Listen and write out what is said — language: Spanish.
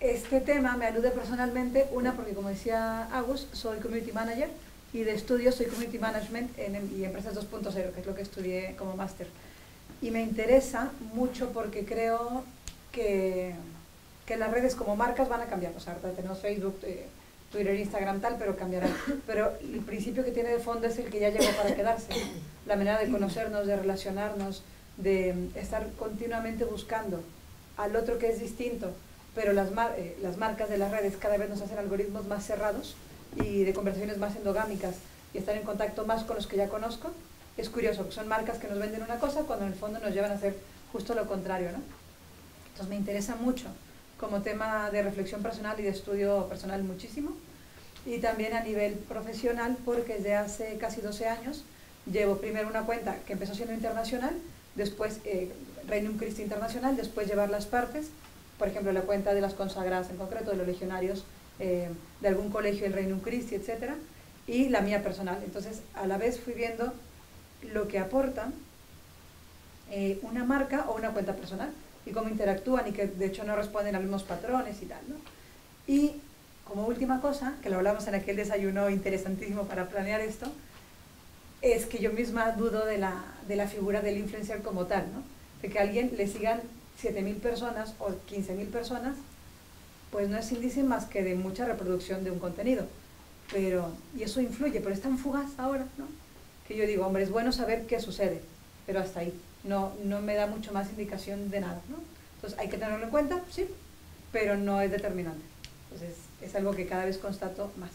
este tema me alude personalmente, una porque como decía Agus, soy community manager y de estudio soy community management en, y empresas 2.0, que es lo que estudié como máster. Y me interesa mucho porque creo que, que las redes como marcas van a cambiar. O sea, tenemos Facebook, eh, Twitter, Instagram, tal, pero cambiarán. Pero el principio que tiene de fondo es el que ya llegó para quedarse. La manera de conocernos, de relacionarnos, de estar continuamente buscando al otro que es distinto, pero las, eh, las marcas de las redes cada vez nos hacen algoritmos más cerrados y de conversaciones más endogámicas y estar en contacto más con los que ya conozco, es curioso, son marcas que nos venden una cosa cuando en el fondo nos llevan a hacer justo lo contrario, ¿no? Entonces me interesa mucho como tema de reflexión personal y de estudio personal muchísimo y también a nivel profesional porque desde hace casi 12 años llevo primero una cuenta que empezó siendo internacional, después eh, Reino Christi Internacional, después llevar las partes, por ejemplo la cuenta de las consagradas en concreto, de los legionarios eh, de algún colegio del Reino Christi, etc. Y la mía personal. Entonces, a la vez fui viendo lo que aporta eh, una marca o una cuenta personal y cómo interactúan y que de hecho no responden a los mismos patrones y tal. ¿no? Y como última cosa, que lo hablamos en aquel desayuno interesantísimo para planear esto, es que yo misma dudo de la, de la figura del influencer como tal, ¿no? de que a alguien le sigan 7.000 personas o 15.000 personas pues no es índice más que de mucha reproducción de un contenido. Pero, y eso influye, pero es tan fugaz ahora, ¿no? Que yo digo, hombre, es bueno saber qué sucede, pero hasta ahí. No, no me da mucho más indicación de nada, ¿no? Entonces, hay que tenerlo en cuenta, sí, pero no es determinante. Entonces, es algo que cada vez constato más.